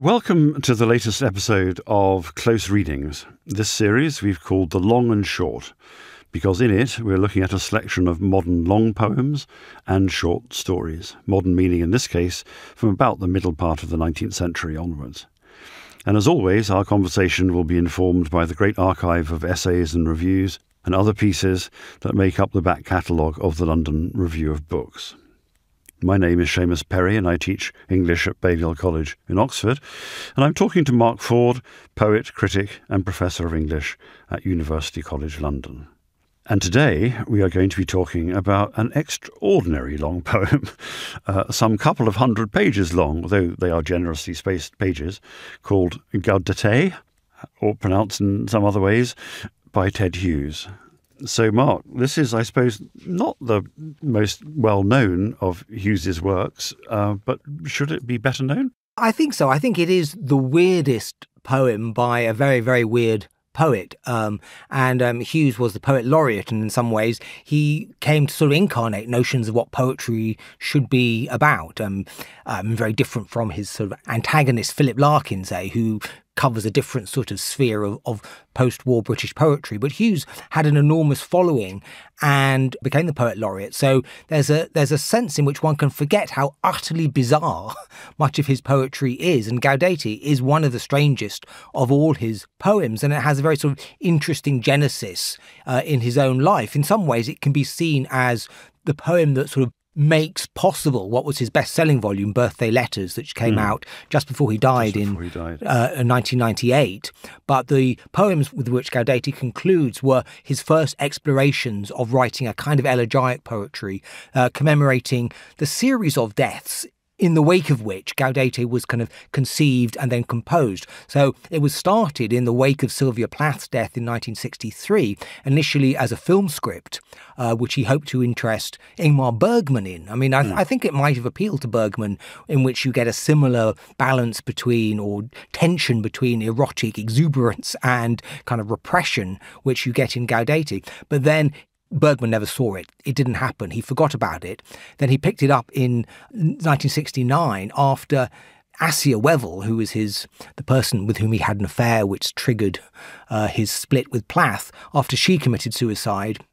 Welcome to the latest episode of Close Readings. This series we've called The Long and Short because in it we're looking at a selection of modern long poems and short stories. Modern meaning in this case from about the middle part of the 19th century onwards. And as always, our conversation will be informed by the great archive of essays and reviews and other pieces that make up the back catalogue of the London Review of Books. My name is Seamus Perry, and I teach English at Balliol College in Oxford. And I'm talking to Mark Ford, poet, critic, and professor of English at University College London. And today we are going to be talking about an extraordinary long poem, uh, some couple of hundred pages long, though they are generously spaced pages, called Gaudete, or pronounced in some other ways, by Ted Hughes. So, Mark, this is, I suppose, not the most well known of Hughes's works, uh, but should it be better known? I think so. I think it is the weirdest poem by a very, very weird poet. Um, and um, Hughes was the poet laureate, and in some ways, he came to sort of incarnate notions of what poetry should be about. Um, um very different from his sort of antagonist, Philip Larkin, say, who covers a different sort of sphere of, of post war British poetry. But Hughes had an enormous following and became the poet laureate. So there's a there's a sense in which one can forget how utterly bizarre much of his poetry is. And Gaudete is one of the strangest of all his poems, and it has a very sort of interesting genesis uh, in his own life. In some ways, it can be seen as the poem that sort of makes possible what was his best-selling volume, Birthday Letters, which came mm. out just before he died before in, he died. Uh, 1998. But the poems with which Gaudete concludes were his first explorations of writing a kind of elegiac poetry, uh, commemorating the series of deaths in the wake of which Gaudete was kind of conceived and then composed. So it was started in the wake of Sylvia Plath's death in 1963, initially as a film script, uh, which he hoped to interest Ingmar Bergman in. I mean, I, mm. I, think it might have appealed to Bergman, in which you get a similar balance between or tension between erotic exuberance and kind of repression, which you get in Gaudete. But then Bergman never saw it. It didn't happen. He forgot about it. Then he picked it up in 1969 after Assia Wevill, who was his the person with whom he had an affair, which triggered uh, his split with Plath. After she committed suicide,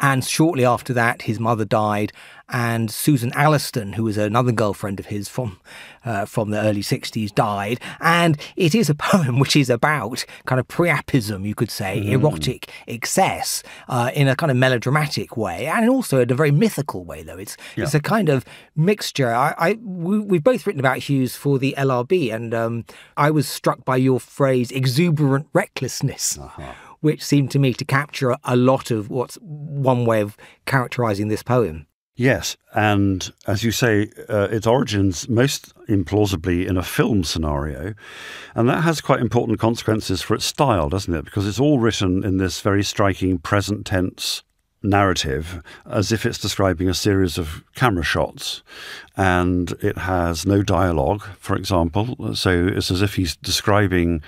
and shortly after that, his mother died, and Susan Alliston, who was another girlfriend of his from uh, from the early 60s, died. And it is a poem which is about kind of priapism, you could say, mm. erotic excess uh, in a kind of melodramatic way, and also in a very mythical way, though. It's, yeah. it's a kind of mixture. I, I we, have both written about Hughes for the LRB, and um, I was struck by your phrase, exuberant recklessness. Uh-huh which seemed to me to capture a lot of what's one way of characterizing this poem. Yes, and as you say, uh, its origins most implausibly in a film scenario, and that has quite important consequences for its style, doesn't it? Because it's all written in this very striking present tense narrative as if it's describing a series of camera shots and it has no dialogue, for example. So it's as if he's describing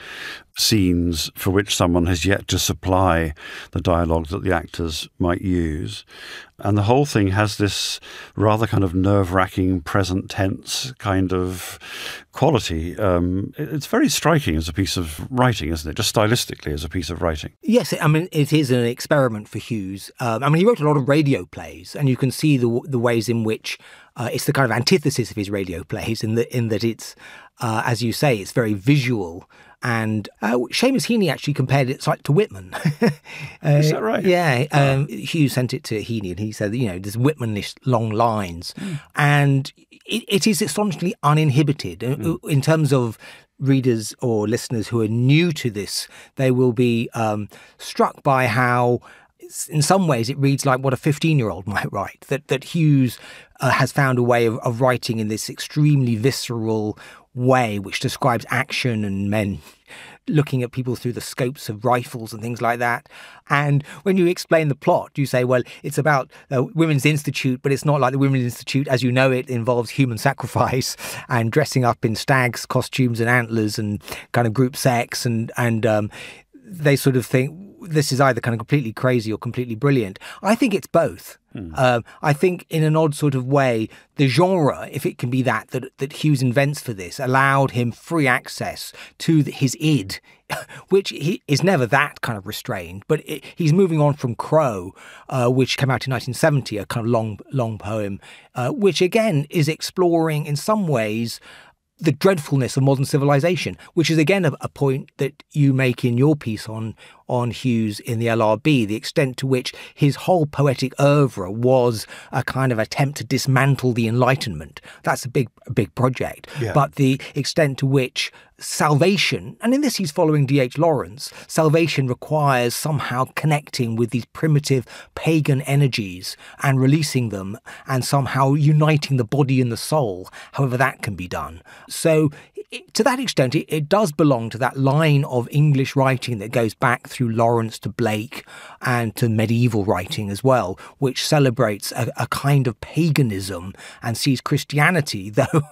scenes for which someone has yet to supply the dialogue that the actors might use. And the whole thing has this rather kind of nerve wracking, present tense kind of quality. Um, it's very striking as a piece of writing, isn't it? Just stylistically as a piece of writing. Yes, I mean, it is an experiment for Hughes. Um, I mean, he wrote a lot of radio plays, and you can see the, the ways in which uh, it's the kind of antithesis of his radio plays in, the, in that it's, uh, as you say, it's very visual and uh, Seamus Heaney actually compared it like to Whitman. uh, Is that right? Yeah. Um, Hughes sent it to Heaney and he said, you know, there's Whitmanish long lines. Mm. And it, it is astonishingly uninhibited mm. in terms of readers or listeners who are new to this. They will be um, struck by how in some ways it reads like what a 15 year old might write that that Hughes uh, has found a way of, of writing in this extremely visceral way, which describes action and men looking at people through the scopes of rifles and things like that. And when you explain the plot, you say, well, it's about the Women's Institute, but it's not like the Women's Institute as you know it involves human sacrifice and dressing up in stags' costumes and antlers and kind of group sex. And, and um, they sort of think, this is either kind of completely crazy or completely brilliant. I think it's both. Um, I think, in an odd sort of way, the genre, if it can be that that, that Hughes invents for this, allowed him free access to the, his id, which he is never that kind of restrained. But it, he's moving on from Crow, uh, which came out in 1970, a kind of long, long poem, uh, which again is exploring in some ways the dreadfulness of modern civilization, which is again a, a, point that you make in your piece on on Hughes in the LRB, the extent to which his whole poetic oeuvre was a kind of attempt to dismantle the Enlightenment. That's a big, big project. Yeah. But the extent to which salvation, and in this he's following D.H. Lawrence, salvation requires somehow connecting with these primitive pagan energies and releasing them and somehow uniting the body and the soul, however that can be done. So to that extent, it, it, does belong to that line of English writing that goes back through Lawrence to Blake and to medieval writing as well, which celebrates a, a kind of paganism and sees Christianity, though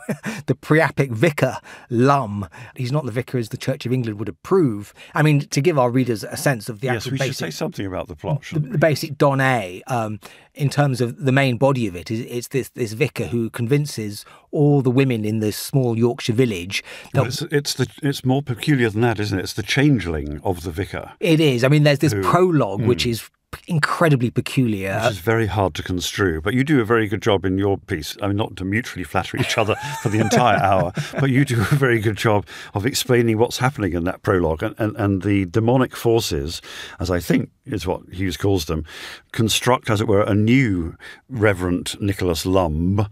the priapic vicar, Lumb, he's not the vicar as the Church of England would approve. I mean, to give our readers a sense of the yes, we basic, should say something about the plot. The, the, basic donnée, um, in terms of the main body of it, is it's this this vicar who convinces all the women in this small Yorkshire village. Well, it's, it's, the it's more peculiar than that, isn't it? It's the changeling of the vicar. It is. I mean, there's this who, prologue mm. which hmm. is incredibly peculiar. Which is very hard to construe, but you do a very good job in your piece. I mean, not to mutually flatter each other for the entire hour, but you do a very good job of explaining what's happening in that prologue and, and, and the demonic forces, as I think is what Hughes calls them, construct, as it were, a new Reverend Nicholas Lumb,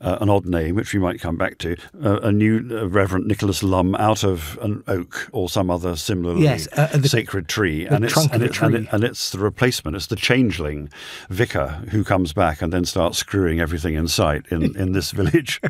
uh, an odd name, which we might come back to, uh, a new uh, Reverend Nicholas Lumb out of an oak or some other similarly yes, uh, the, sacred tree. and, it's, and, it, and, it, and, it's the replacement, it's the changeling vicar who comes back and then starts screwing everything in sight in, in this village,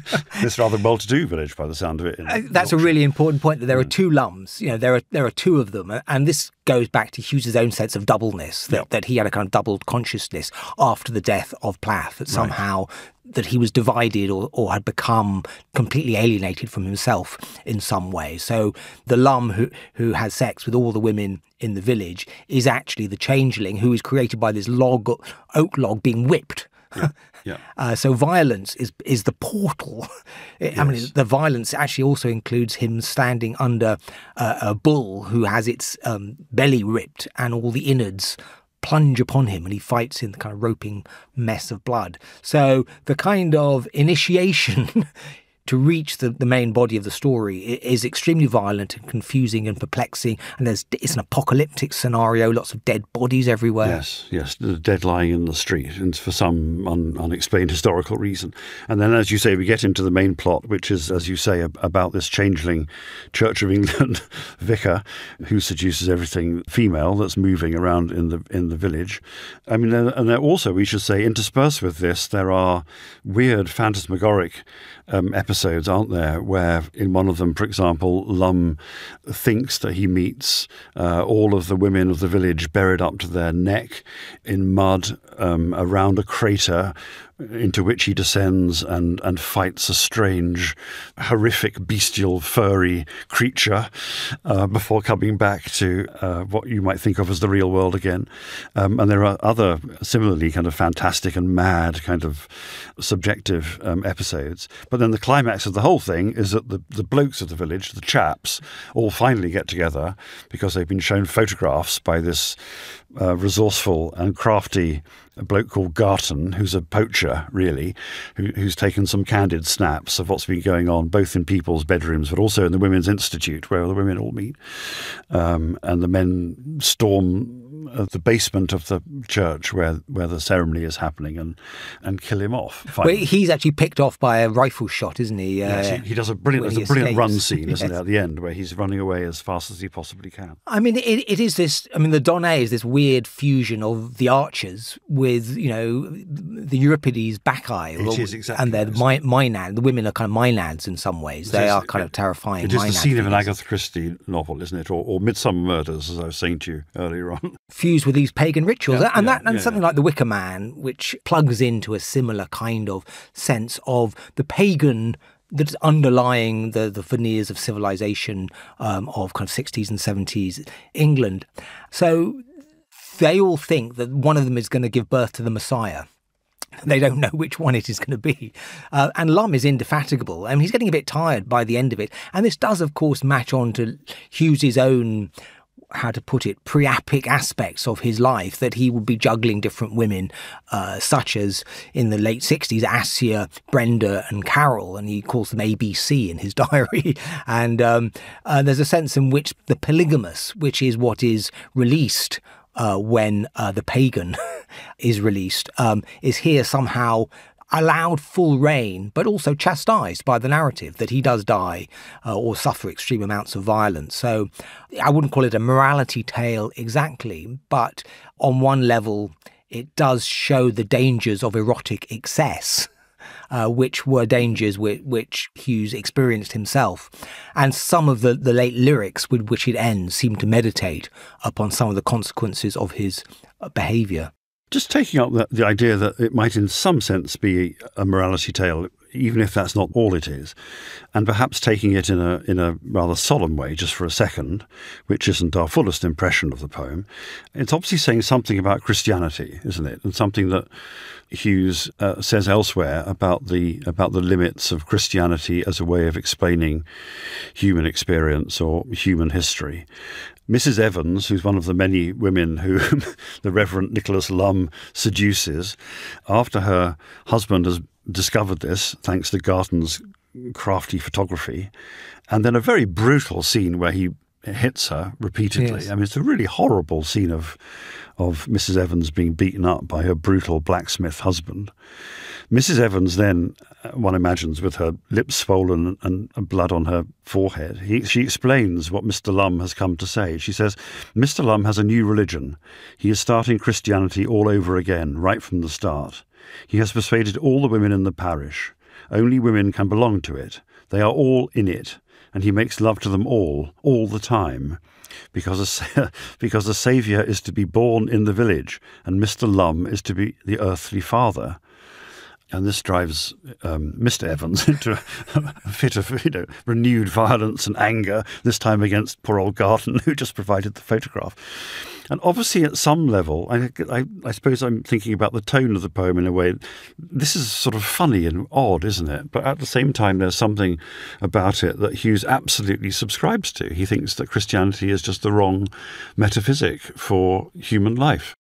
this rather well to do village by the sound of it. Uh, that's Yorkshire. a really important point that there are mm. two Lumbs, you know, there are, there are two of them, and this goes back to Hughes's own sense of doubleness, that, that he had a kind of doubled consciousness after the death of Plath, that somehow right. that he was divided or, or had become completely alienated from himself in some way. So the Lumb who, who has sex with all the women in the village is actually the changeling who is created by this log, oak log being whipped. Yeah. Yeah. Uh, so violence is is the portal. Yes. I mean, the violence actually also includes him standing under uh, a bull who has its um, belly ripped and all the innards plunge upon him and he fights in the kind of roping mess of blood. So the kind of initiation to reach the, the main body of the story is extremely violent and confusing and perplexing. And there's it's an apocalyptic scenario, lots of dead bodies everywhere. Yes, yes, the dead lying in the street, and for some un, unexplained historical reason. And then, as you say, we get into the main plot, which is, as you say, about this changeling Church of England vicar who seduces everything female that's moving around in the in the village. I mean, and also we should say, interspersed with this, there are weird phantasmagoric um, episodes, aren't there, where in one of them, for example, Lumb thinks that he meets uh, all of the women of the village buried up to their neck in mud um, around a crater into which he descends and, and fights a strange, horrific, bestial, furry creature uh, before coming back to uh, what you might think of as the real world again. Um, and there are other similarly kind of fantastic and mad kind of subjective um, episodes. But then the climax of the whole thing is that the, the blokes of the village, the chaps, all finally get together because they've been shown photographs by this uh, resourceful and crafty bloke called Garten, who's a poacher, really, who, who's taken some candid snaps of what's been going on, both in people's bedrooms, but also in the Women's Institute, where the women all meet. Um, and the men storm the basement of the church where, where the ceremony is happening and, and kill him off. Well, he's actually picked off by a rifle shot, isn't he? Uh, yes, he, he, does a brilliant, there's a brilliant run scene, isn't at the end where he's running away as fast as he possibly can. I mean, it, it is this. I mean, the Donnée is this weird fusion of the archers with you know the Euripides Bacchae, it is exactly, and they're my. The women are kind of Maenads in some ways. They is, are kind it, of terrifying. It is the scene of an Agatha Christie novel, isn't it, or, or Midsomer Murders, as I was saying to you earlier on. Fused with these pagan rituals, yeah, and yeah, that and yeah, something like the Wicker Man, which plugs into a similar kind of sense of the pagan that's underlying the, the veneers of civilization um, of kind of 60s and 70s England. So they all think that one of them is going to give birth to the Messiah. They don't know which one it is going to be. Uh, and Lumb is indefatigable. I mean, he's getting a bit tired by the end of it. And this does, of course, match on to Hughes's own how to put it, priapic aspects of his life that he would be juggling different women, uh, such as in the late 60s, Assia, Brenda, and Carol, and he calls them ABC in his diary. and um, uh, there's a sense in which the polygamous, which is what is released uh, when uh, the pagan is released, um, is here somehow allowed full reign, but also chastised by the narrative that he does die uh, or suffer extreme amounts of violence. So I wouldn't call it a morality tale exactly, but on one level, it does show the dangers of erotic excess. Uh, which were dangers which, which, Hughes experienced himself. And some of the, the late lyrics with which it ends seem to meditate upon some of the consequences of his uh, behaviour. Just taking up the, the, idea that it might, in some sense, be a morality tale, even if that's not all it is, and perhaps taking it in a in a rather solemn way, just for a second, which isn't our fullest impression of the poem. It's obviously saying something about Christianity, isn't it, and something that Hughes uh, says elsewhere about the about the limits of Christianity as a way of explaining human experience or human history. Mrs. Evans, who's one of the many women who the Reverend Nicholas Lumb seduces, after her husband has discovered this, thanks to Garten's crafty photography, and then a very brutal scene where he hits her repeatedly. Yes. I mean, it's a really horrible scene of of Mrs. Evans being beaten up by her brutal blacksmith husband. Mrs. Evans then, uh, one imagines, with her lips swollen and, blood on her forehead, he, she explains what Mr. Lumb has come to say. She says, Mr. Lumb has a new religion. He is starting Christianity all over again, right from the start. He has persuaded all the women in the parish. Only women can belong to it. They are all in it, and he makes love to them all, all the time because a, because the Saviour is to be born in the village, and Mr. Lumb is to be the earthly father. And this drives um, Mr. Evans into a, fit of you know, renewed violence and anger, this time against poor old Garten, who just provided the photograph. And obviously, at some level, I, I, I, suppose I'm thinking about the tone of the poem in a way. This is sort of funny and odd, isn't it? But at the same time, there's something about it that Hughes absolutely subscribes to. He thinks that Christianity is just the wrong metaphysic for human life.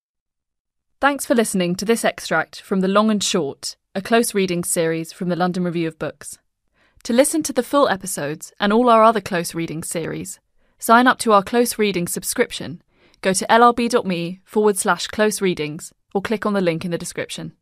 Thanks for listening to this extract from The Long and Short, a close reading series from the London Review of Books. To listen to the full episodes and all our other close reading series, sign up to our close reading subscription go to lrb.me forward slash close readings or click on the link in the description.